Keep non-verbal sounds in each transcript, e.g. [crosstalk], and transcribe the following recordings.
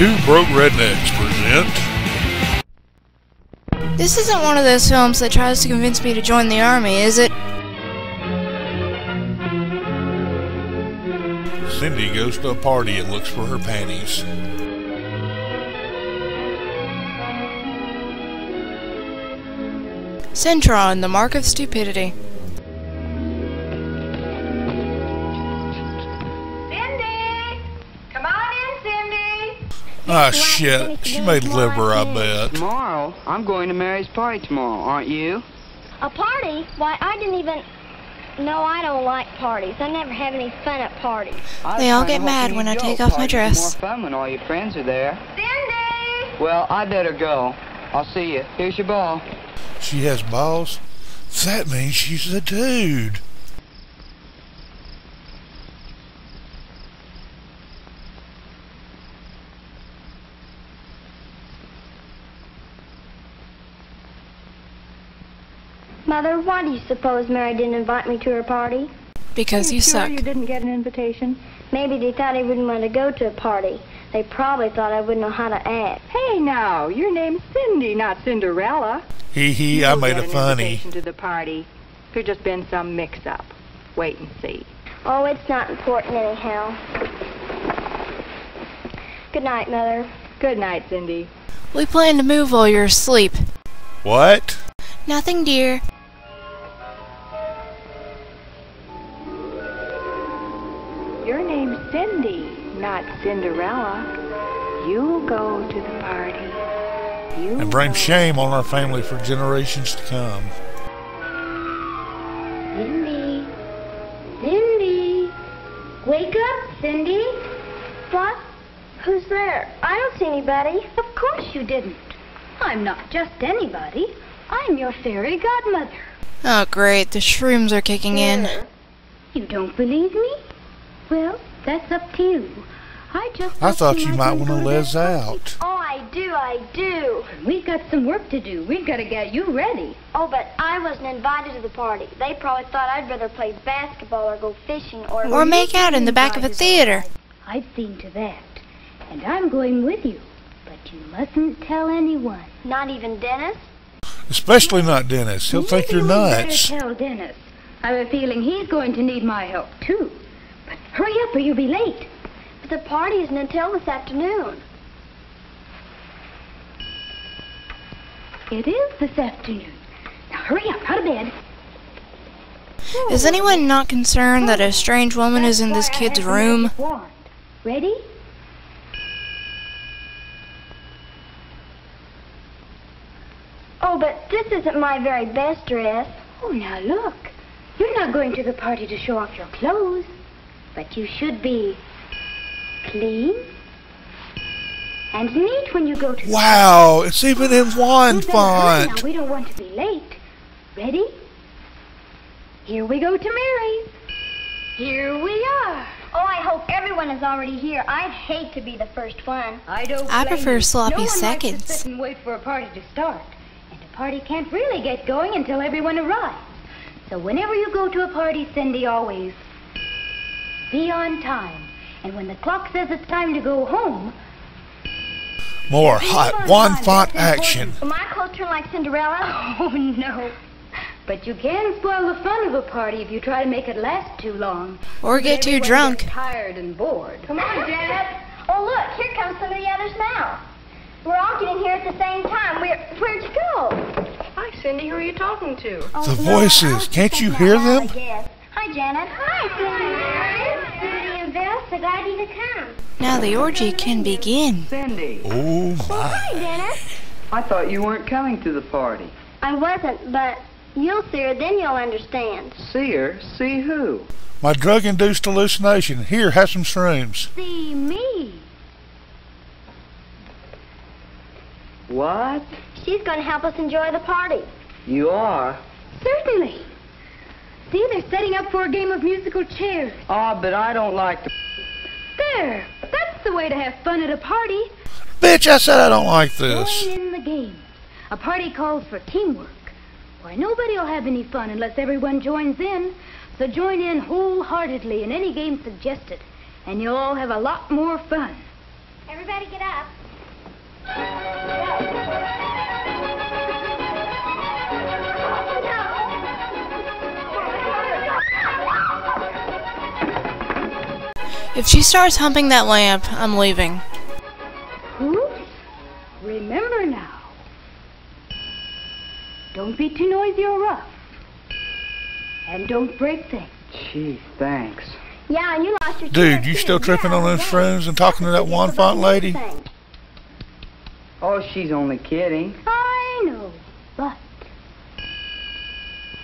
Two Broke Rednecks present This isn't one of those films that tries to convince me to join the army, is it? Cindy goes to a party and looks for her panties. Centron, the mark of stupidity. Ah, shit. She made liver, I bet. Tomorrow? I'm going to Mary's party tomorrow, aren't you? A party? Why, I didn't even. No, I don't like parties. I never have any fun at parties. They all get mad when I take off my Parties are dress. more fun when all your friends are there. Cindy! Well, I better go. I'll see you. Here's your ball. She has balls? That means she's a dude. Mother, why do you suppose Mary didn't invite me to her party? Because you suck. you didn't get an invitation? Maybe they thought I wouldn't want to go to a party. They probably thought I wouldn't know how to act. Hey, now, your name's Cindy, not Cinderella. Hee hee, I You'll made get a an funny. invitation to the party. Could just been some mix-up. Wait and see. Oh, it's not important anyhow. Good night, Mother. Good night, Cindy. We plan to move while you're asleep. What? Nothing, dear. You go to the party. You And bring shame on our family for generations to come. Cindy. Cindy. Wake up, Cindy. What? Who's there? I don't see anybody. Of course you didn't. I'm not just anybody. I'm your fairy godmother. Oh, great. The shrooms are kicking in. You don't believe me? Well, that's up to you. I just I thought thought you might want to les out. Oh, I do, I do. We've got some work to do. We've got to get you ready. Oh, but I wasn't invited to the party. They probably thought I'd rather play basketball or go fishing or. Or make out in the back of a theater. I've seen to that. And I'm going with you. But you mustn't tell anyone. Not even Dennis? Especially not Dennis. He'll think you're Maybe we'd better nuts. tell Dennis. I have a feeling he's going to need my help, too. But hurry up or you'll be late. The party isn't until this afternoon. It is this afternoon. Now hurry up, out of bed. Is anyone not concerned that a strange woman is in this That's why I kid's room? Ready? Oh, but this isn't my very best dress. Oh, now look. You're not going to the party to show off your clothes. But you should be clean and neat when you go to the Wow, it's even in wand You font. Now, we don't want to be late. Ready? Here we go to Mary's. Here we are. Oh, I hope everyone is already here. I'd hate to be the first one. I don't I prefer you. sloppy no one seconds. Likes to sit and wait for a party to start. And a party can't really get going until everyone arrives. So whenever you go to a party, Cindy, always be on time. And when the clock says it's time to go home, More hot on wand font action. important. Will my clothes like Cinderella? [laughs] Oh, no. But you can spoil the fun of a party if you try to make it last too long. Or get too drunk. tired and bored. Come on, Janet. Oh, look, here comes some of the others now. We're all getting here at the same time. Where, where'd you go? Hi, Cindy. Who are you talking to? Oh, The no, voices, was can't you hear them? I guess. Hi, Janet. Hi, Cindy. Cindy and Bill, so glad you could come. Now the orgy can begin. Cindy, Oh Hi. Dennis. I thought you weren't coming to the party. I wasn't, but you'll see her, then you'll understand. See her? See who? My drug induced hallucination. Here, have some shrooms. See me. What? She's going to help us enjoy the party. You are? Certainly. See, they're setting up for a game of musical chairs. Ah, but I don't like to. There. That's the way to have fun at a party. Bitch, I said I don't like this. Join in the game. A party calls for teamwork. Why, nobody will have any fun unless everyone joins in. So join in wholeheartedly in any game suggested, and you'll all have a lot more fun. Everybody get up. If she starts humping that lamp, I'm leaving. Oops. Remember now. Don't be too noisy or rough. And don't break things. Gee, thanks. Yeah, and you lost your Dude, chair, you too. still tripping on Yeah, those yeah. shrooms and talking to that one font lady? Oh, she's only kidding. I know, but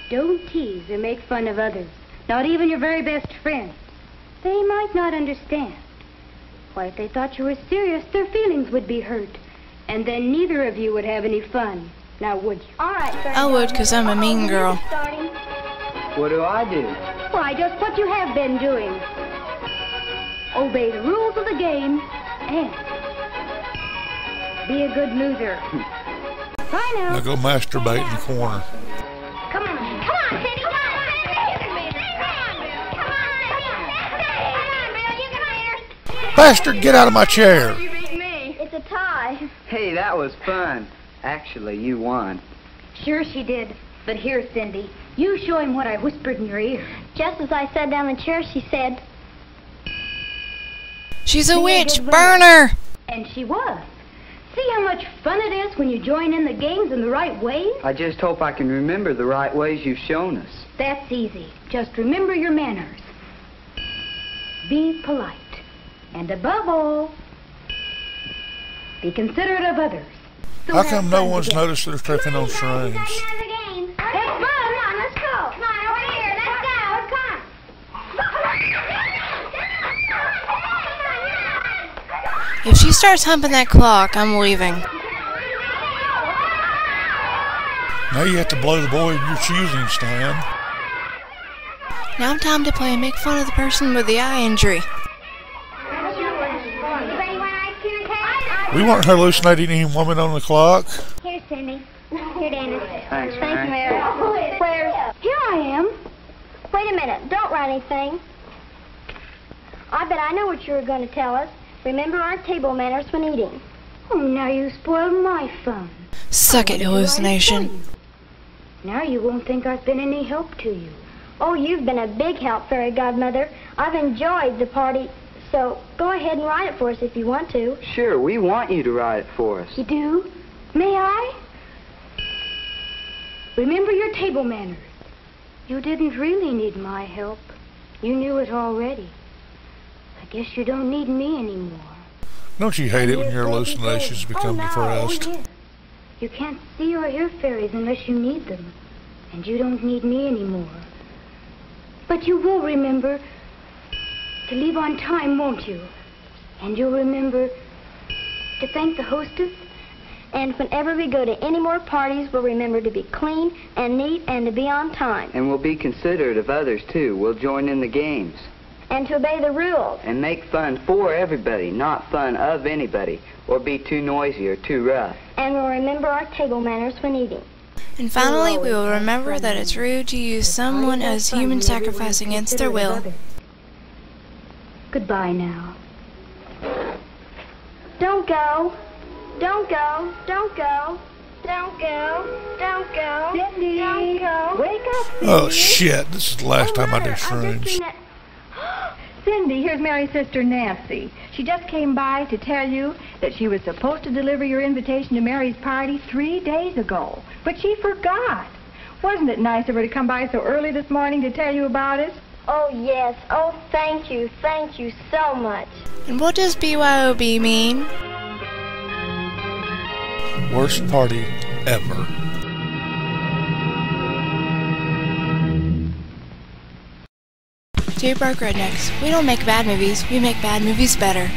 don't tease or make fun of others, not even your very best friends. They might not understand. Why, if they thought you were serious, their feelings would be hurt, and then neither of you would have any fun. Now, would you? All right, sir. I would, 'cause I'm a mean girl. Starting. What do I do? Why, just what you have been doing. Obey the rules of the game and be a good loser. [laughs] Bye now. Now go masturbate in the corner. Bastard, get out of my chair! You beat me. It's a tie. Hey, that was fun. Actually, you won. Sure she did. But here, Cindy, you show him what I whispered in your ear. Just as I sat down in the chair, she said, She's a witch! good Burn her! And she was. See how much fun it is when you join in the games in the right ways? I just hope I can remember the right ways you've shown us. That's easy. Just remember your manners. Be polite. And above all, be considerate of others. So How come no one's together. noticed that they're tripping on shrooms? Have fun. Come on, let's go. Come on, over here. Let's go. Come on. If she starts humping that clock, I'm leaving. Now you have to blow the boy you're choosing, Stan. Now time to play and make fun of the person with the eye injury. Anybody want ice cream and cake? We weren't hallucinating any woman on the clock. Here's Cindy. Here, Dennis. Thanks, Thank you, Mary. Mary. Claire. Here I am. Wait a minute. Don't write anything. I bet I know what you were going to tell us. Remember our table manners when eating. Oh, now you spoiled my fun. Suck it, hallucination. Now you won't think I've been any help to you. Oh, you've been a big help, Fairy Godmother. I've enjoyed the party, so go ahead and write it for us if you want to. Sure, we want you to write it for us. You do? May I? Remember your table manners. You didn't really need my help. You knew it already. I guess you don't need me anymore. Don't you hate it when your hallucinations become Oh, no. Oh, depressed? You can't see or hear fairies unless you need them. And you don't need me anymore. But you will remember to leave on time, won't you? And you'll remember to thank the hostess And whenever we go to any more parties, we'll remember to be clean and neat and to be on time. And we'll be considerate of others, too. We'll join in the games. And to obey the rules. And make fun for everybody, not fun of anybody. Or be too noisy or too rough. And we'll remember our table manners when eating. And finally, we will remember that it's rude to use someone as human sacrifice against their will. Goodbye now. Don't go. Don't go. Don't go. Don't go. Don't go. Cindy, Don't go. wake up, Oh shit, this is the last time I do Mother, I've shrooms. seen Cindy, here's Mary's sister Nancy. She just came by to tell you that she was supposed to deliver your invitation to Mary's party three days ago, but she forgot. Wasn't it nice of her to come by so early this morning to tell you about it? Oh, yes. Oh, thank you. Thank you so much. And what does BYOB mean? Worst party ever. Two broke rednecks. We don't make bad movies, we make bad movies better.